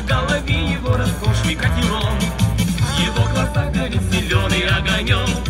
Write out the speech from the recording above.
На голове его роскошный котелок, Его глаза горит зеленый огонек.